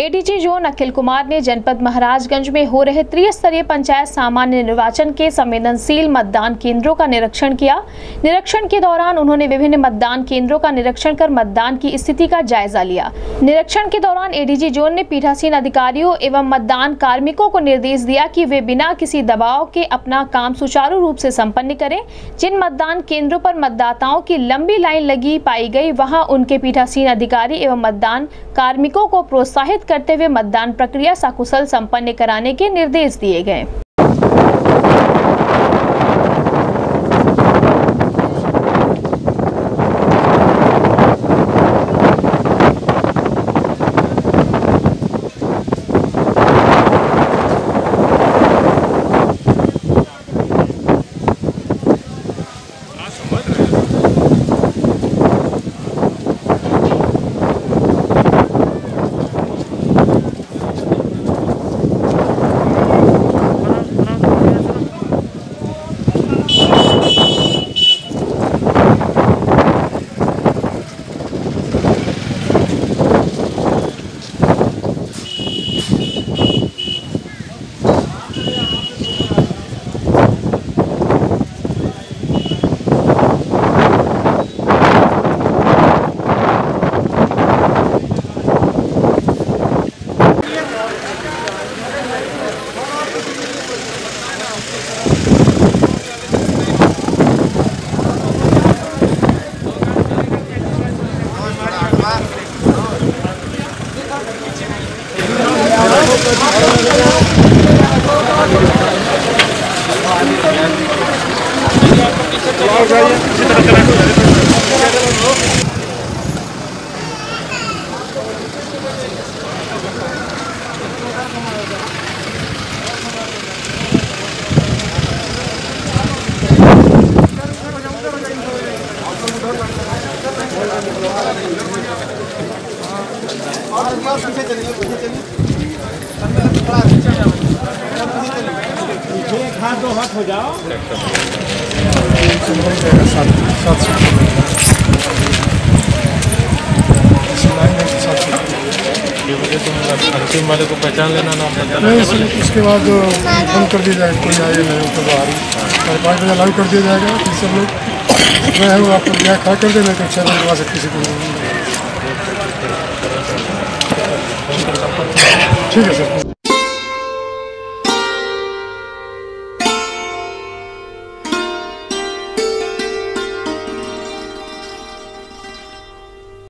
ADG zone Akhil Kumar ने जनपद महाराजगंज में हो रहे त्रिस्तरीय पंचायत सामान्य निर्वाचन के संवेदनशील मतदान केंद्रों का निरीक्षण किया। निरीक्षण के दौरान उन्होंने विभिन्न मतदान केंद्रों का निरीक्षण कर मतदान की स्थिति का जायजा लिया। निरीक्षण के दौरान एडीजी जोन ने पीठासीन अधिकारियों एवं मतदान कार्मिकों को निर्देश दिया कि वे बिना किसी दबाव के अपना काम सुचारू रूप से संपन्न करें। जिन मतदान केंद्रों पर मतदाताओं की लंबी लाइन लगी पाई गई, वहाँ उनके पीठासीन अधिकारी एवं मतदान कार्मिकों को प्रोत्साहित करते हुए मतदान प्रक्रिया सकुशल संपन्न कराने के निर्देश दिए गए। और पीछे चलिए पीछे चलिए। अंतिम वाले को पहचान लेना पता नहीं उसके बाद बंद कर दिया जाएगा कोई आए नहीं तो बाहर साढ़े पाँच बजे लागू कर दिया जाएगा फिर सब लोग जो है आपको क्या खा कर दे नहीं तो छः बजे से किसी को नहीं। ठीक है सर